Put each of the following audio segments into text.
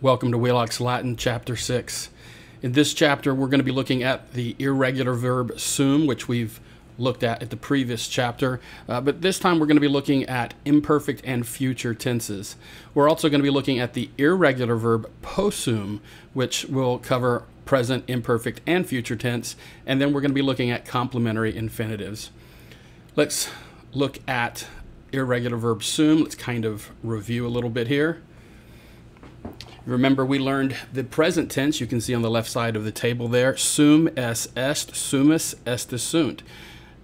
Welcome to Wheelock's Latin, Chapter 6. In this chapter, we're going to be looking at the irregular verb sum, which we've looked at at the previous chapter, uh, but this time we're going to be looking at imperfect and future tenses. We're also going to be looking at the irregular verb possum, which will cover present, imperfect, and future tense, and then we're going to be looking at complementary infinitives. Let's look at irregular verb sum. Let's kind of review a little bit here. Remember, we learned the present tense, you can see on the left side of the table there, sum es est, sumus est sunt.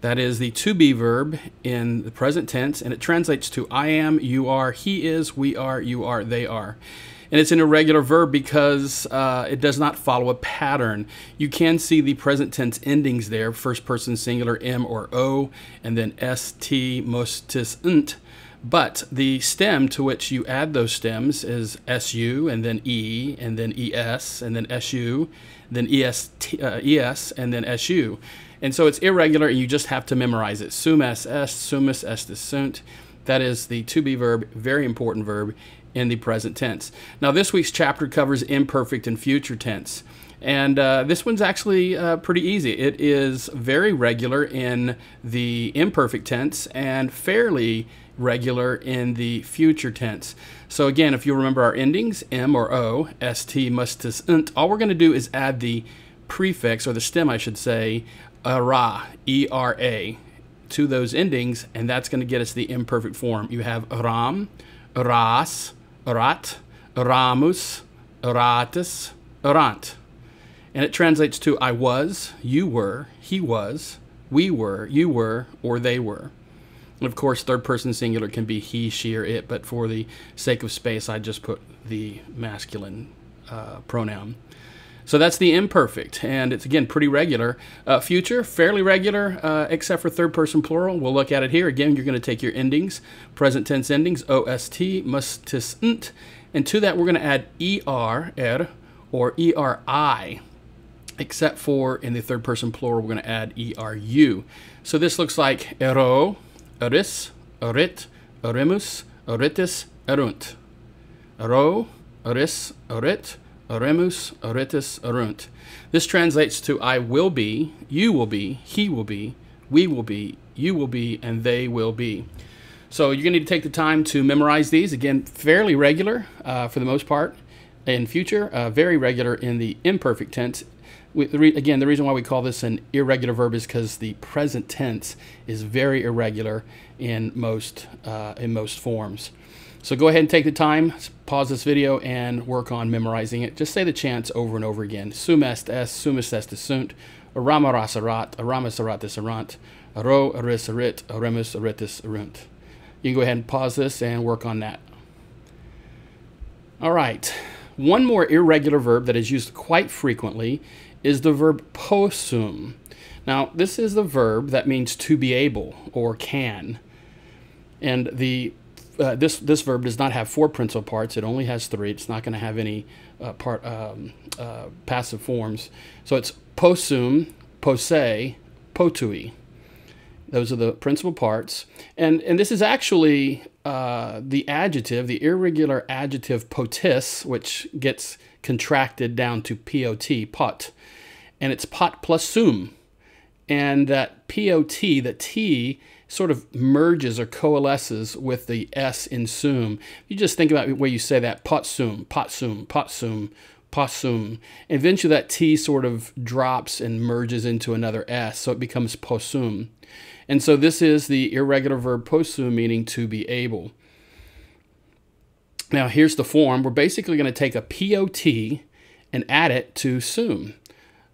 That is the to be verb in the present tense, and it translates to I am, you are, he is, we are, you are, they are. And it's an irregular verb because uh, it does not follow a pattern. You can see the present tense endings there, first person singular M or O, and then st, mostis, nt. But the stem to which you add those stems is SU and then E and then ES and then SU, then EST, uh, ES and then SU. And so it's irregular and you just have to memorize it. Sum est sumus est sunt. That is the to be verb, very important verb in the present tense. Now, this week's chapter covers imperfect and future tense. And uh, this one's actually uh, pretty easy. It is very regular in the imperfect tense and fairly regular in the future tense. So again, if you remember our endings, M or O, ST, mustus, nt, all we're going to do is add the prefix, or the stem, I should say, era, E-R-A, to those endings, and that's going to get us the imperfect form. You have ram, ras, rat, ramus, ratus, rant. And it translates to I was, you were, he was, we were, you were, or they were. And of course, third person singular can be he, she, or it, but for the sake of space, I just put the masculine uh, pronoun. So that's the imperfect, and it's again pretty regular. Uh, future, fairly regular, uh, except for third person plural. We'll look at it here. Again, you're going to take your endings, present tense endings, ost, mustis, nt, and to that we're going to add er, er, or eri, except for in the third person plural, we're going to add eru. So this looks like ero, eris, erit, erimus, eritis, erunt. Ero, eris, erit, eremus, eritis, erunt. This translates to I will be, you will be, he will be, we will be, you will be, and they will be. So you're going to need to take the time to memorize these. Again, fairly regular uh, for the most part in future, uh, very regular in the imperfect tense we, the re, again, the reason why we call this an irregular verb is because the present tense is very irregular in most uh, in most forms. So go ahead and take the time, pause this video, and work on memorizing it. Just say the chants over and over again. Sum est est, sumus est sunt, arama rasarat, aramus aratis arant, aro aris arit, aremus aritis arunt. You can go ahead and pause this and work on that. All right. One more irregular verb that is used quite frequently is the verb possum. Now, this is the verb that means to be able or can. And the uh, this this verb does not have four principal parts. It only has three. It's not going to have any uh, part um, uh, passive forms. So it's possum, posse, potui. Those are the principal parts. And and this is actually uh, the adjective, the irregular adjective potis, which gets contracted down to pot, pot and it's pot plus sum. And that POT, the T, sort of merges or coalesces with the S in sum. You just think about way you say that, pot sum, pot sum, pot sum, possum. Eventually that T sort of drops and merges into another S, so it becomes possum. And so this is the irregular verb possum, meaning to be able. Now here's the form. We're basically going to take a POT and add it to sum.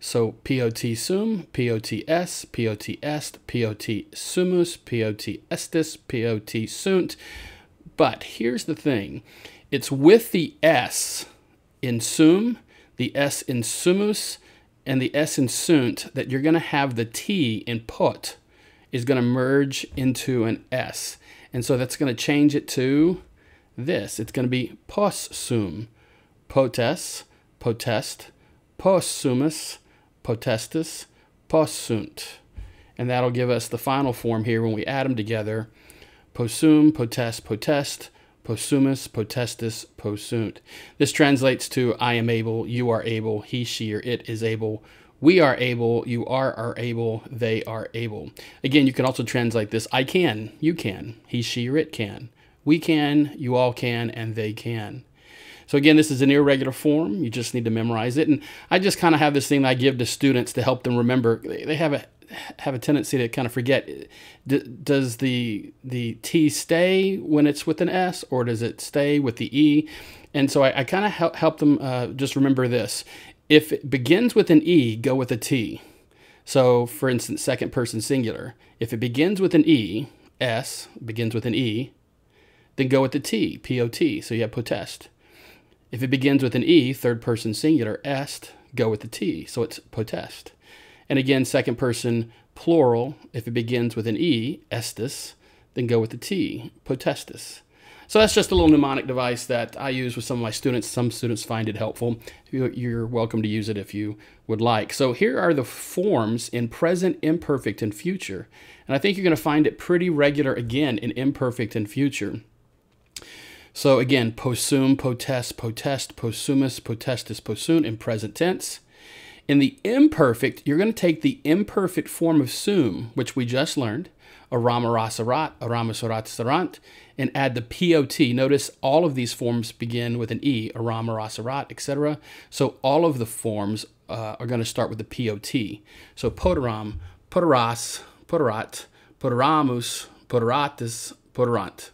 So POT sum, POT s, POT est, POT sumus, POT estis, POT sunt. But here's the thing. It's with the s in sum, the s in sumus, and the s in sunt that you're going to have the t in pot is going to merge into an s. And so that's going to change it to this. It's going to be pos possum, potes, potest, possumus, potestis, possunt. And that'll give us the final form here when we add them together. Possum, potest, potest, possumus, potestis, possunt. This translates to I am able, you are able, he, she, or it is able, we are able, you are are able, they are able. Again, you can also translate this I can, you can, he, she, or it can. We can, you all can, and they can. So again, this is an irregular form. You just need to memorize it. And I just kind of have this thing that I give to students to help them remember. They have a have a tendency to kind of forget. D does the the T stay when it's with an S, or does it stay with the E? And so I, I kind of help, help them uh, just remember this. If it begins with an E, go with a T. So, for instance, second person singular. If it begins with an E, S begins with an E, then go with the T, P-O-T, so you have potest. If it begins with an E, third person singular, est, go with the T, so it's potest. And again, second person plural, if it begins with an E, estis, then go with the T, potestis. So that's just a little mnemonic device that I use with some of my students. Some students find it helpful. You're welcome to use it if you would like. So here are the forms in present, imperfect, and future. And I think you're going to find it pretty regular again in imperfect and future. So again, possum, potest, potest, possumus, potestis, possunt in present tense. In the imperfect, you're going to take the imperfect form of sum, which we just learned, aramarasarat, aramasurat and add the POT. Notice all of these forms begin with an E, aramarasarat, etc. So all of the forms uh, are going to start with the POT. So potaram, potaras, potarat, potaramus, potaratus, potarant.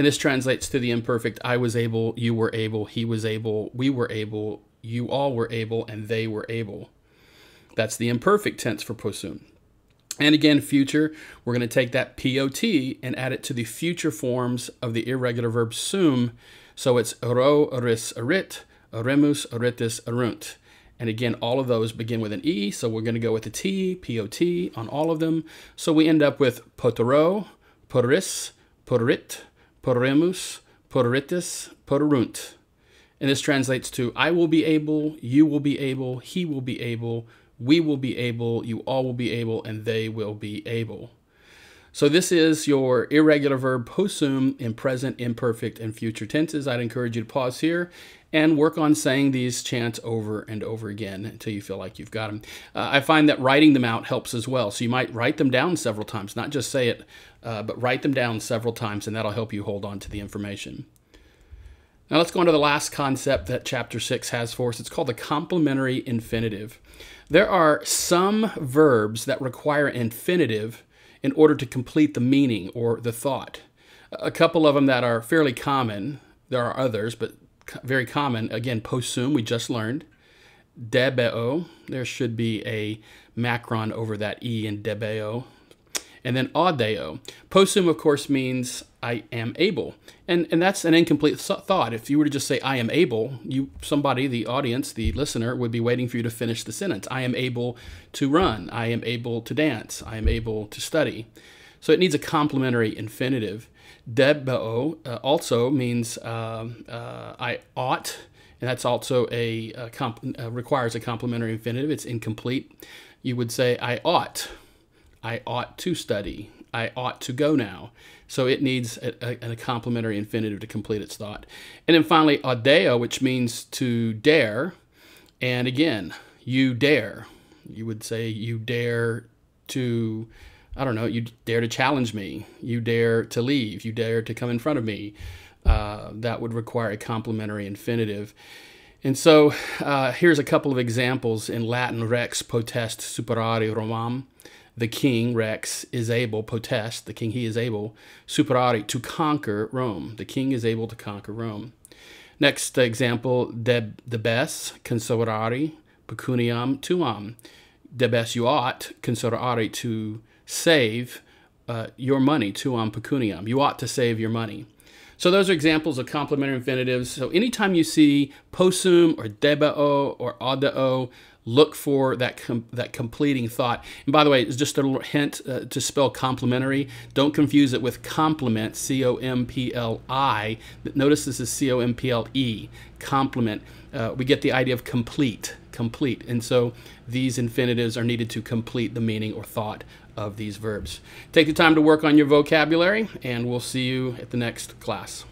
And this translates to the imperfect I was able, you were able, he was able, we were able, you all were able, and they were able. That's the imperfect tense for possum. And again, future, we're going to take that POT and add it to the future forms of the irregular verb sum. So it's ro, oris, arit, oremus, oritis, arunt. And again, all of those begin with an E, so we're going to go with the T, P-O-T on all of them. So we end up with potero, poteris, poterit, poteremus, poteritis, poterunt. And this translates to I will be able, you will be able, he will be able, we will be able, you all will be able, and they will be able. So this is your irregular verb possum in present, imperfect, and future tenses. I'd encourage you to pause here and work on saying these chants over and over again until you feel like you've got them. Uh, I find that writing them out helps as well. So you might write them down several times, not just say it, uh, but write them down several times, and that'll help you hold on to the information. Now let's go on to the last concept that chapter 6 has for us. It's called the complementary infinitive. There are some verbs that require infinitive in order to complete the meaning or the thought. A couple of them that are fairly common, there are others, but very common, again, possum, we just learned. Debeo, there should be a macron over that E in debeo, and then audeo. Possum, of course, means I am able. And, and that's an incomplete thought. If you were to just say I am able, you somebody, the audience, the listener, would be waiting for you to finish the sentence. I am able to run. I am able to dance. I am able to study. So it needs a complementary infinitive. Debeo uh, also means uh, uh, I ought, and that's also a, a uh, requires a complementary infinitive. It's incomplete. You would say I ought. I ought to study. I ought to go now. So it needs a, a, a, complementary infinitive to complete its thought. And then finally, audeo, which means to dare. And again, you dare. You would say you dare to, I don't know, you dare to challenge me. You dare to leave. You dare to come in front of me. Uh, that would require a complementary infinitive. And so uh, here's a couple of examples in Latin, rex potest superare Romam the king, Rex, is able, potest, the king, he is able, superare, to conquer Rome. The king is able to conquer Rome. Next example, Deb de, debes, conservare, pecuniam tuam. Debes, you ought, conservare, to save uh, your money, tuam pecuniam. You ought to save your money. So those are examples of complementary infinitives. So anytime you see possum or debeo or audeo, look for that com that completing thought. And by the way, it's just a little hint uh, to spell complementary. Don't confuse it with complement, C-O-M-P-L-I. Notice this is C-O-M-P-L-E, complement. Uh, we get the idea of complete, complete. And so these infinitives are needed to complete the meaning or thought of these verbs. Take the time to work on your vocabulary, and we'll see you at the next class.